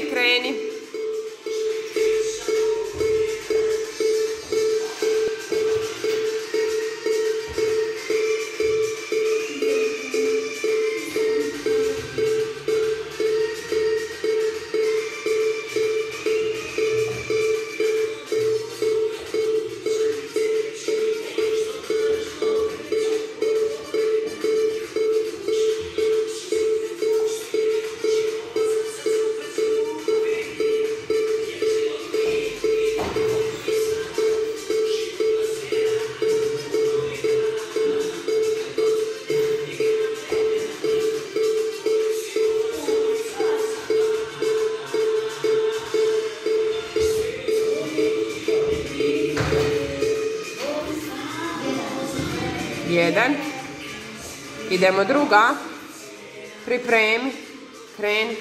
Kreni. Jedan. Idemo druga. Pripremi. Kreni.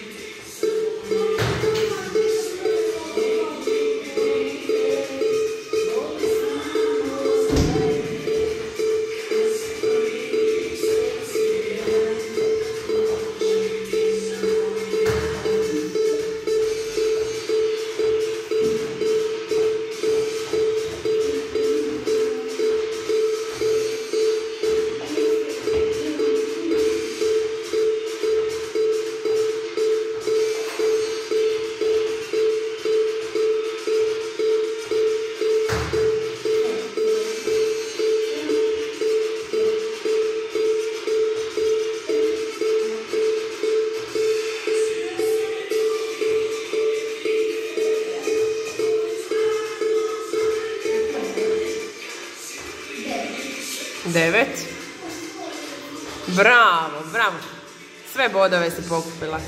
Devet. Bravo, bravo. Sve bodove si pokupila.